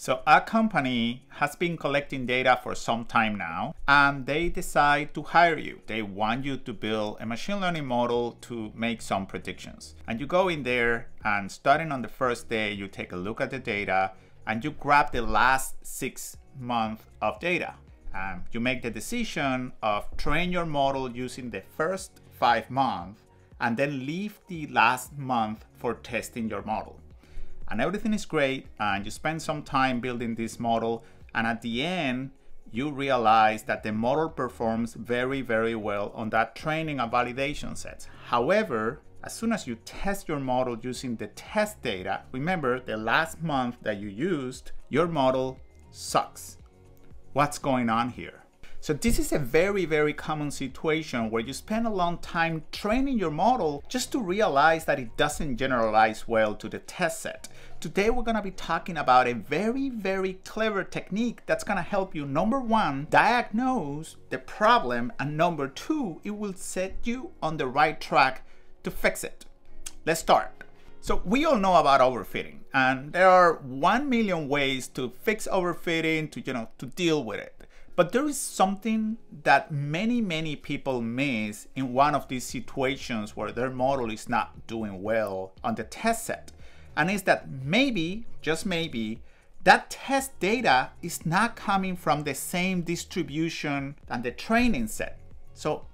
So a company has been collecting data for some time now, and they decide to hire you. They want you to build a machine learning model to make some predictions. And you go in there and starting on the first day, you take a look at the data and you grab the last six months of data. Um, you make the decision of train your model using the first five months and then leave the last month for testing your model and everything is great and you spend some time building this model and at the end you realize that the model performs very very well on that training and validation sets. However as soon as you test your model using the test data remember the last month that you used your model sucks. What's going on here so this is a very, very common situation where you spend a long time training your model just to realize that it doesn't generalize well to the test set. Today we're gonna be talking about a very, very clever technique that's gonna help you, number one, diagnose the problem, and number two, it will set you on the right track to fix it. Let's start. So we all know about overfitting and there are 1 million ways to fix overfitting, to, you know, to deal with it. But there is something that many, many people miss in one of these situations where their model is not doing well on the test set. And is that maybe, just maybe, that test data is not coming from the same distribution than the training set. So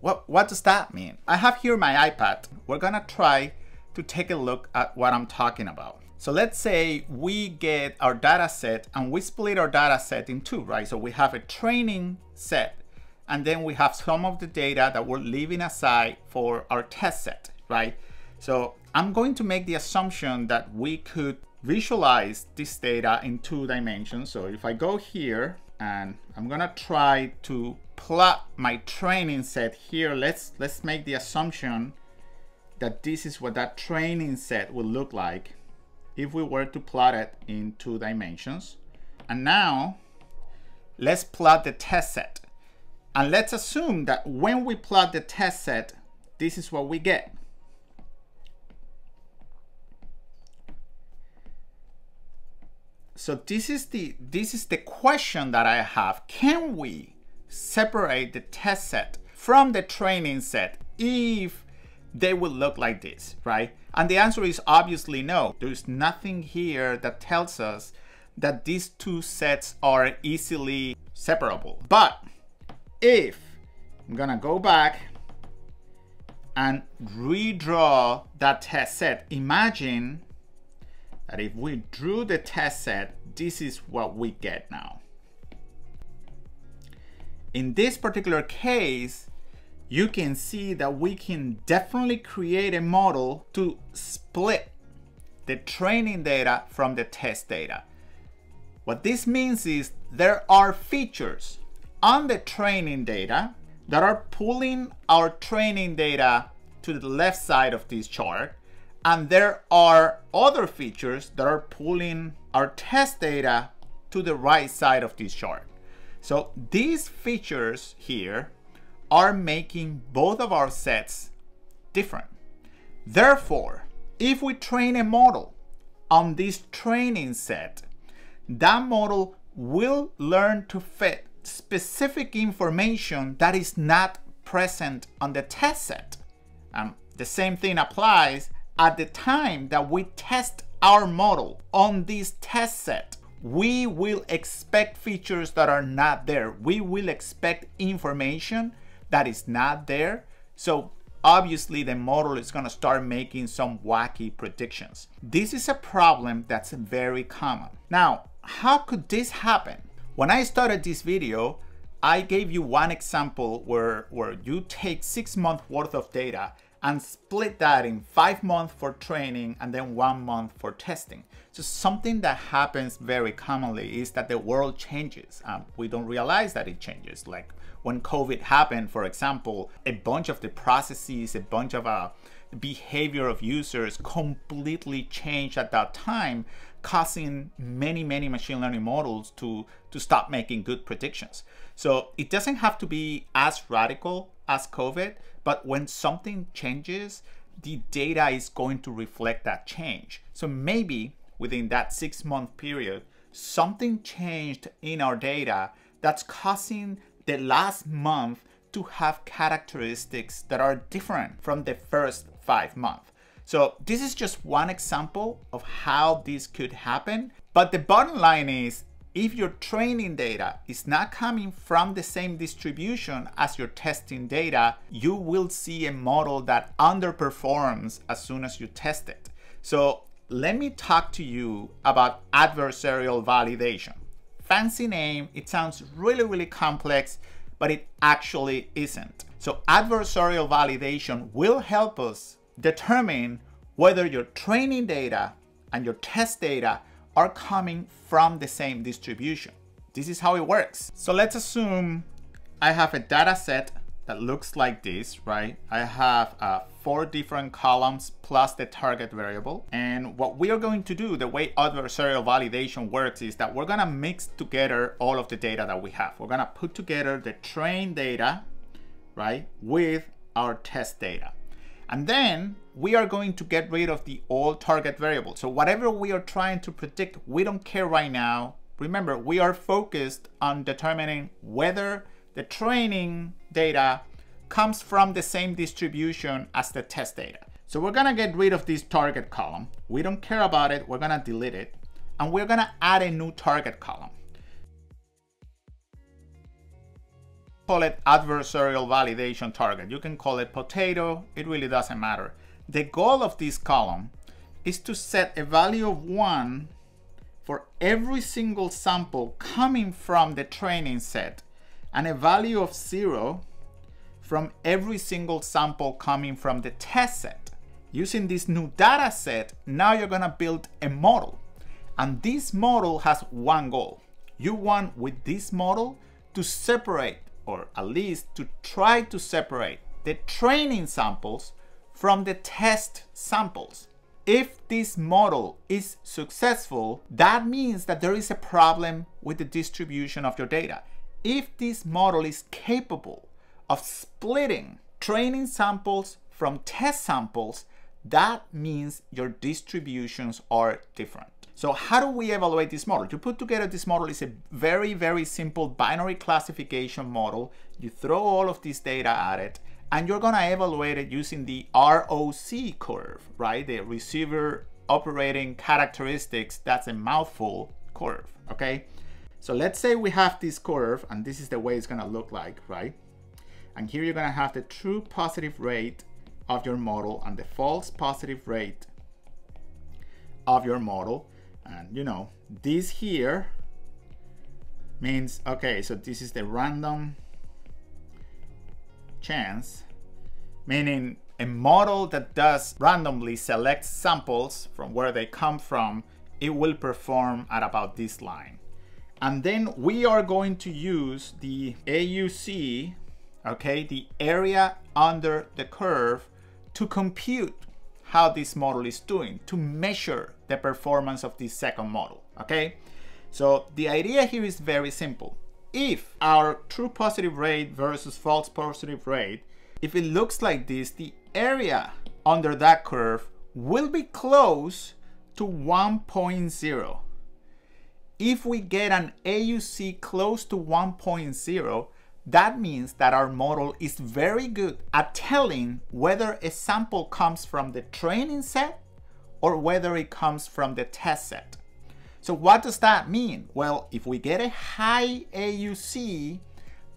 what, what does that mean? I have here my iPad. We're gonna try to take a look at what I'm talking about. So let's say we get our data set and we split our data set in two, right? So we have a training set and then we have some of the data that we're leaving aside for our test set, right? So I'm going to make the assumption that we could visualize this data in two dimensions. So if I go here and I'm gonna try to plot my training set here, let's, let's make the assumption that this is what that training set will look like if we were to plot it in two dimensions. And now let's plot the test set. And let's assume that when we plot the test set, this is what we get. So this is the this is the question that I have. Can we separate the test set from the training set if they will look like this, right? And the answer is obviously no. There's nothing here that tells us that these two sets are easily separable. But if I'm gonna go back and redraw that test set, imagine that if we drew the test set, this is what we get now. In this particular case, you can see that we can definitely create a model to split the training data from the test data. What this means is there are features on the training data that are pulling our training data to the left side of this chart. And there are other features that are pulling our test data to the right side of this chart. So these features here are making both of our sets different. Therefore, if we train a model on this training set, that model will learn to fit specific information that is not present on the test set. And the same thing applies at the time that we test our model on this test set. We will expect features that are not there. We will expect information that is not there. So obviously the model is gonna start making some wacky predictions. This is a problem that's very common. Now, how could this happen? When I started this video, I gave you one example where, where you take six months worth of data and split that in five months for training and then one month for testing. So something that happens very commonly is that the world changes. Um, we don't realize that it changes. Like when COVID happened, for example, a bunch of the processes, a bunch of uh, behavior of users completely changed at that time, causing many, many machine learning models to, to stop making good predictions. So it doesn't have to be as radical as COVID, but when something changes, the data is going to reflect that change. So maybe within that six month period, something changed in our data that's causing the last month to have characteristics that are different from the first five months. So this is just one example of how this could happen. But the bottom line is if your training data is not coming from the same distribution as your testing data, you will see a model that underperforms as soon as you test it. So let me talk to you about adversarial validation. Fancy name, it sounds really, really complex, but it actually isn't. So adversarial validation will help us determine whether your training data and your test data are coming from the same distribution. This is how it works. So let's assume I have a data set that looks like this, right? I have uh, four different columns plus the target variable. And what we are going to do, the way adversarial validation works is that we're gonna mix together all of the data that we have. We're gonna put together the train data, right, with our test data. And then we are going to get rid of the old target variable. So whatever we are trying to predict, we don't care right now. Remember, we are focused on determining whether the training data comes from the same distribution as the test data. So we're gonna get rid of this target column. We don't care about it, we're gonna delete it. And we're gonna add a new target column. call it adversarial validation target. You can call it potato, it really doesn't matter. The goal of this column is to set a value of one for every single sample coming from the training set and a value of zero from every single sample coming from the test set. Using this new data set, now you're gonna build a model. And this model has one goal. You want with this model to separate or at least to try to separate the training samples from the test samples. If this model is successful, that means that there is a problem with the distribution of your data. If this model is capable of splitting training samples from test samples, that means your distributions are different. So how do we evaluate this model? To put together this model is a very, very simple binary classification model. You throw all of this data at it and you're gonna evaluate it using the ROC curve, right? The receiver operating characteristics, that's a mouthful curve, okay? So let's say we have this curve and this is the way it's gonna look like, right? And here you're gonna have the true positive rate of your model and the false positive rate of your model. And you know this here means okay so this is the random chance meaning a model that does randomly select samples from where they come from it will perform at about this line. And then we are going to use the AUC okay the area under the curve to compute how this model is doing to measure the performance of this second model, okay? So the idea here is very simple. If our true positive rate versus false positive rate, if it looks like this, the area under that curve will be close to 1.0. If we get an AUC close to 1.0, that means that our model is very good at telling whether a sample comes from the training set or whether it comes from the test set. So what does that mean? Well, if we get a high AUC,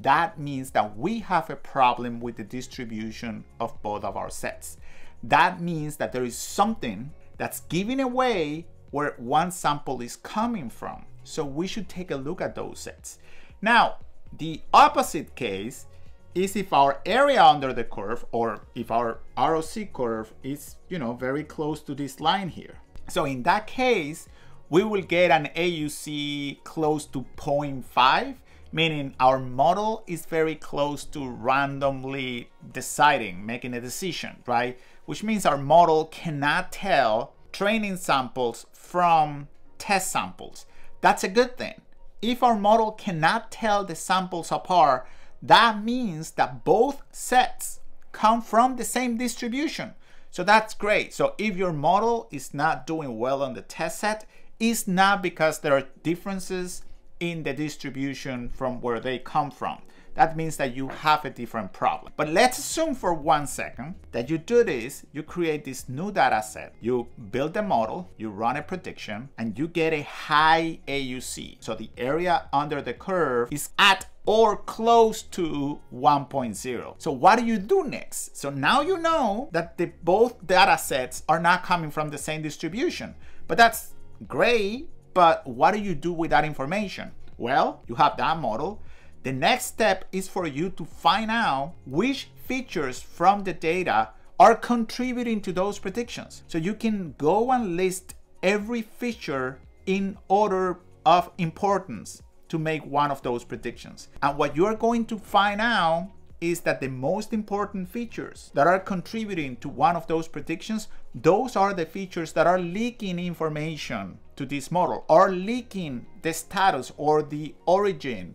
that means that we have a problem with the distribution of both of our sets. That means that there is something that's giving away where one sample is coming from. So we should take a look at those sets. Now, the opposite case is if our area under the curve or if our ROC curve is, you know, very close to this line here. So in that case, we will get an AUC close to 0.5, meaning our model is very close to randomly deciding, making a decision, right? Which means our model cannot tell training samples from test samples. That's a good thing if our model cannot tell the samples apart, that means that both sets come from the same distribution. So that's great. So if your model is not doing well on the test set, it's not because there are differences in the distribution from where they come from. That means that you have a different problem. But let's assume for one second that you do this, you create this new data set, you build a model, you run a prediction, and you get a high AUC. So the area under the curve is at or close to 1.0. So what do you do next? So now you know that the both data sets are not coming from the same distribution. But that's great, but what do you do with that information? Well, you have that model. The next step is for you to find out which features from the data are contributing to those predictions. So you can go and list every feature in order of importance to make one of those predictions. And what you're going to find out is that the most important features that are contributing to one of those predictions, those are the features that are leaking information to this model, are leaking the status or the origin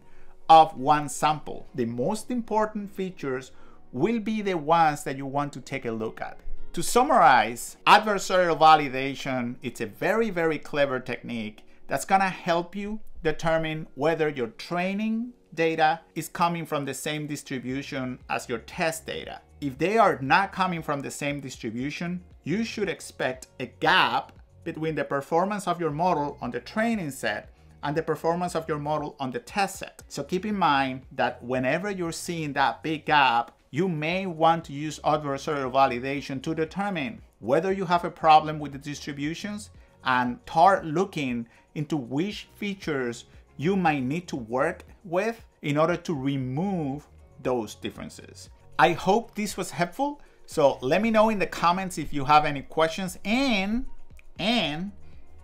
of one sample. The most important features will be the ones that you want to take a look at. To summarize, adversarial validation, it's a very, very clever technique that's gonna help you determine whether your training data is coming from the same distribution as your test data. If they are not coming from the same distribution, you should expect a gap between the performance of your model on the training set and the performance of your model on the test set. So keep in mind that whenever you're seeing that big gap, you may want to use adversarial validation to determine whether you have a problem with the distributions and start looking into which features you might need to work with in order to remove those differences. I hope this was helpful. So let me know in the comments if you have any questions and and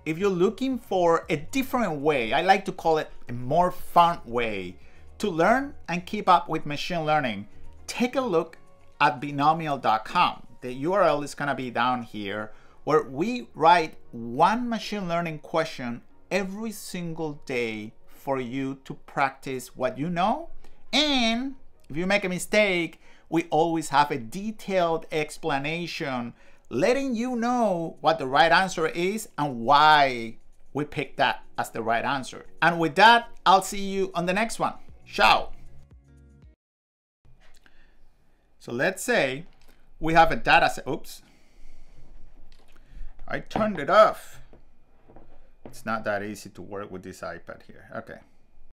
if you're looking for a different way, I like to call it a more fun way to learn and keep up with machine learning, take a look at bnomial.com. The URL is gonna be down here where we write one machine learning question every single day for you to practice what you know. And if you make a mistake, we always have a detailed explanation letting you know what the right answer is and why we picked that as the right answer. And with that, I'll see you on the next one. Ciao. So let's say we have a data set. Oops. I turned it off. It's not that easy to work with this iPad here. Okay.